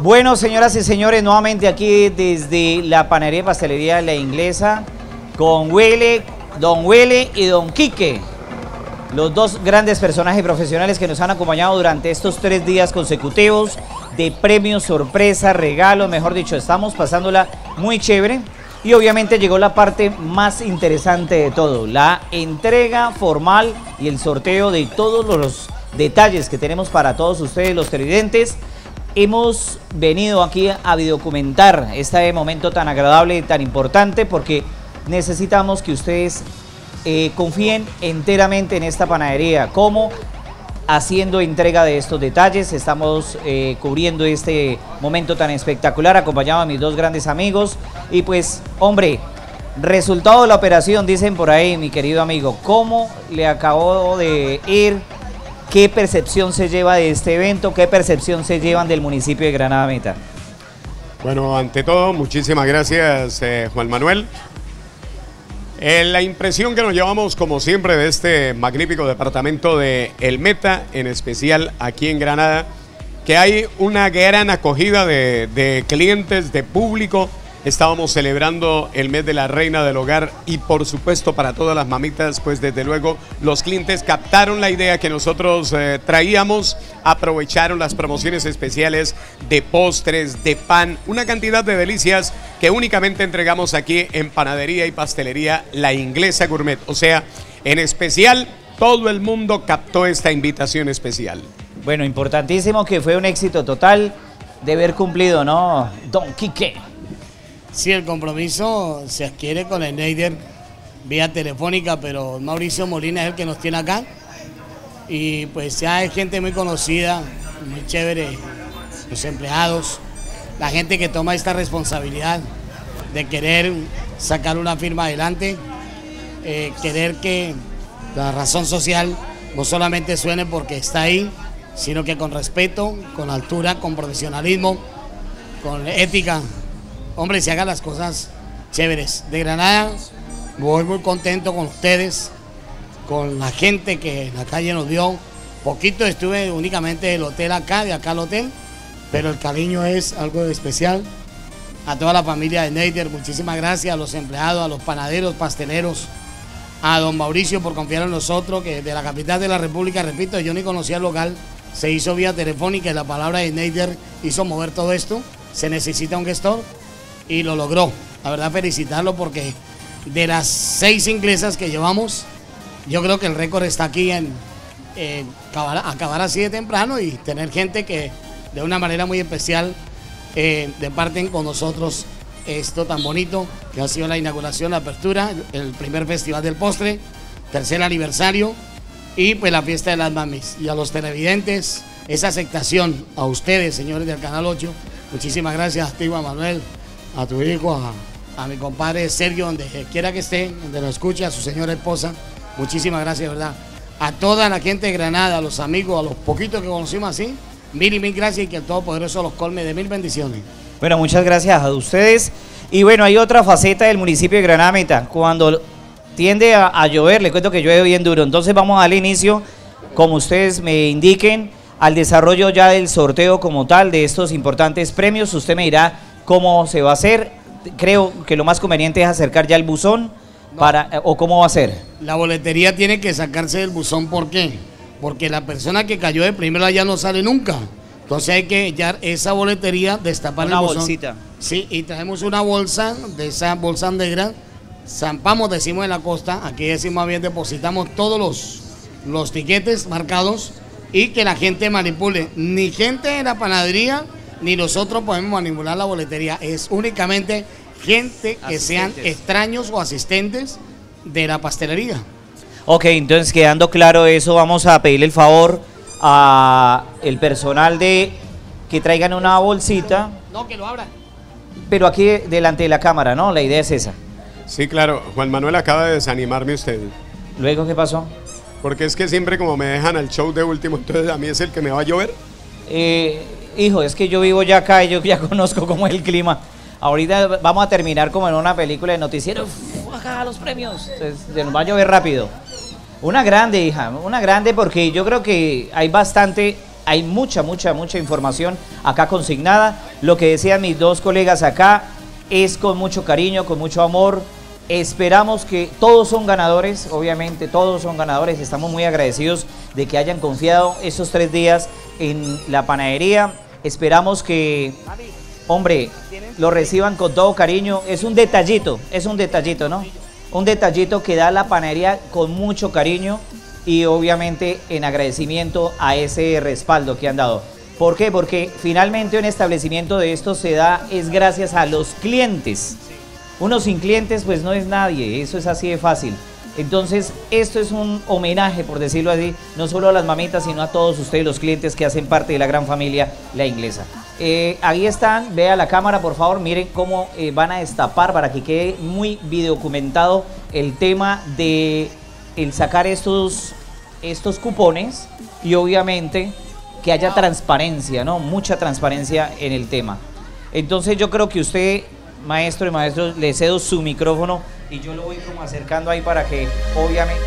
Bueno, señoras y señores, nuevamente aquí desde la panadería y pastelería La Inglesa con Huele, Don Huele y Don Quique. Los dos grandes personajes profesionales que nos han acompañado durante estos tres días consecutivos de premios, sorpresa, regalos, mejor dicho, estamos pasándola muy chévere. Y obviamente llegó la parte más interesante de todo, la entrega formal y el sorteo de todos los detalles que tenemos para todos ustedes, los televidentes. Hemos venido aquí a videocumentar este momento tan agradable y tan importante porque necesitamos que ustedes eh, confíen enteramente en esta panadería. ¿Cómo? Haciendo entrega de estos detalles. Estamos eh, cubriendo este momento tan espectacular acompañado a mis dos grandes amigos. Y pues, hombre, resultado de la operación, dicen por ahí, mi querido amigo. ¿Cómo le acabó de ir ¿Qué percepción se lleva de este evento? ¿Qué percepción se llevan del municipio de Granada Meta? Bueno, ante todo, muchísimas gracias eh, Juan Manuel. Eh, la impresión que nos llevamos, como siempre, de este magnífico departamento de El Meta, en especial aquí en Granada, que hay una gran acogida de, de clientes, de público, Estábamos celebrando el mes de la reina del hogar y por supuesto para todas las mamitas, pues desde luego los clientes captaron la idea que nosotros eh, traíamos, aprovecharon las promociones especiales de postres, de pan, una cantidad de delicias que únicamente entregamos aquí en Panadería y Pastelería La Inglesa Gourmet. O sea, en especial todo el mundo captó esta invitación especial. Bueno, importantísimo que fue un éxito total de haber cumplido, ¿no? Don Quique. Sí, el compromiso se adquiere con el Neider vía telefónica, pero Mauricio Molina es el que nos tiene acá. Y pues ya hay gente muy conocida, muy chévere, los empleados, la gente que toma esta responsabilidad de querer sacar una firma adelante, eh, querer que la razón social no solamente suene porque está ahí, sino que con respeto, con altura, con profesionalismo, con ética, hombre, se hagan las cosas chéveres. De Granada, voy muy contento con ustedes, con la gente que en la calle nos dio. Poquito estuve únicamente del hotel acá, de acá al hotel, pero el cariño es algo especial. A toda la familia de Neider, muchísimas gracias, a los empleados, a los panaderos, pasteleros, a don Mauricio por confiar en nosotros, que de la capital de la República, repito, yo ni conocía el local, se hizo vía telefónica y la palabra de Neider hizo mover todo esto. Se necesita un gestor, y lo logró. La verdad, felicitarlo porque de las seis inglesas que llevamos, yo creo que el récord está aquí en acabar, así de temprano y tener gente que de una manera muy especial eh, departen con nosotros esto tan bonito que ha sido la inauguración, la apertura, el primer festival del postre, tercer aniversario y pues la fiesta de las mamis. Y a los televidentes, esa aceptación a ustedes, señores del Canal 8, muchísimas gracias a ti, Manuel, a tu hijo, a, mi compadre Sergio, donde quiera que esté, donde lo escuche, a su señora esposa. Muchísimas gracias, ¿verdad? A toda la gente de Granada, a los amigos, a los poquitos que conocimos así, mil y mil gracias y que el Todopoderoso los colme de mil bendiciones. Bueno, muchas gracias a ustedes. Y bueno, hay otra faceta del municipio de Granada Meta. Cuando tiende a, llover, le cuento que llueve bien duro. Entonces vamos al inicio, como ustedes me indiquen, al desarrollo ya del sorteo como tal de estos importantes premios. Usted me dirá cómo se va a hacer. Creo que lo más conveniente es acercar ya el buzón para eh, o cómo va a ser. La boletería tiene que sacarse del buzón, ¿por qué? Porque la persona que cayó de primera ya no sale nunca. Entonces hay que ya esa boletería destapar una el buzón. bolsita. Sí, y traemos una bolsa de esa bolsa negra, zampamos, decimos en la costa, aquí decimos bien, depositamos todos los, los tiquetes marcados y que la gente manipule. Ni gente de la panadería ni nosotros podemos manipular la boletería. Es únicamente gente que sean extraños o asistentes de la pastelería. Ok, entonces quedando claro eso, vamos a pedirle el favor a el personal de que traigan una bolsita. No, que lo abran. Pero aquí delante de la cámara, ¿no? La idea es esa. Sí, claro. Juan Manuel acaba de desanimarme usted. ¿Luego qué pasó? Porque es que siempre como me dejan al show de último, entonces a mí es el que me va a llover. Eh, hijo, es que yo vivo ya acá y yo ya conozco cómo es el clima. Ahorita vamos a terminar como en una película de noticiero. Acá los premios. Se nos va a llover rápido. Una grande, hija, una grande porque yo creo que hay bastante hay mucha, mucha, mucha información acá consignada. Lo que decían mis dos colegas acá es con mucho cariño, con mucho amor. Esperamos que todos son ganadores, obviamente todos son ganadores. Estamos muy agradecidos de que hayan confiado esos tres días en la panadería. Esperamos que, hombre, lo reciban con todo cariño. Es un detallito, es un detallito, ¿no? Un detallito que da la panadería con mucho cariño y obviamente en agradecimiento a ese respaldo que han dado. ¿Por qué? Porque finalmente un establecimiento de esto se da es gracias a los clientes. Uno sin clientes pues no es nadie, eso es así de fácil. Entonces, esto es un homenaje, por decirlo así, no solo a las mamitas, sino a todos ustedes, los clientes que hacen parte de la gran familia La Inglesa. Eh, ahí están, vea la cámara, por favor, miren cómo eh, van a destapar para que quede muy videocumentado el tema de el sacar estos, estos cupones y obviamente que haya transparencia, ¿no? Mucha transparencia en el tema. Entonces yo creo que usted, maestro y maestro, le cedo su micrófono y yo lo voy como acercando ahí para que obviamente...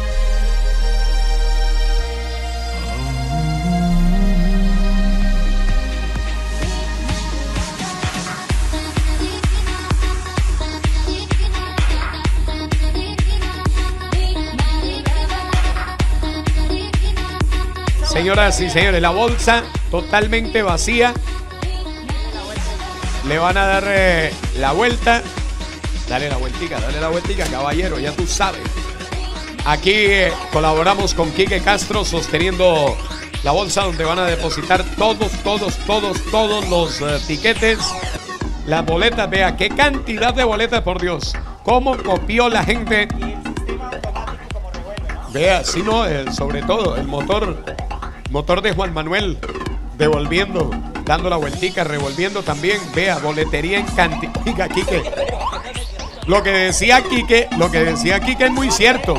Señoras y señores, la bolsa totalmente vacía. Le van a dar eh, la vuelta. Dale la vueltica, dale la vueltica, caballero, ya tú sabes. Aquí eh, colaboramos con Quique Castro sosteniendo la bolsa donde van a depositar todos, todos, todos, todos los eh, tiquetes. Las boletas, vea qué cantidad de boletas, por Dios. Cómo copió la gente. Vea, si no, sobre todo el motor Motor de Juan Manuel, devolviendo, dando la vueltica, revolviendo también. Vea, boletería en cantidad. Quique. Lo que decía Quique, lo que decía Quique es muy cierto.